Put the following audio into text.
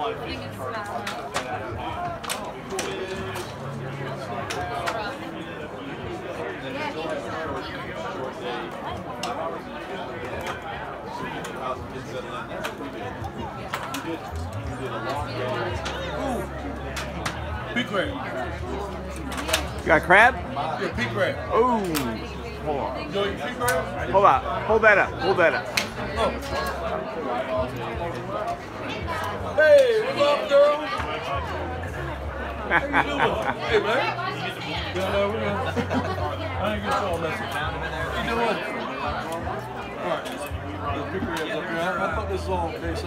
Pea crab. You got crab? Yeah, pea crab. Ooh. Hold on. Pea crab? Hold on. Hold that up. Hold that up. Oh. Hey, man. Yeah, we're good. I get y'all message. How you doing? All right. The up here. I, thought this was all based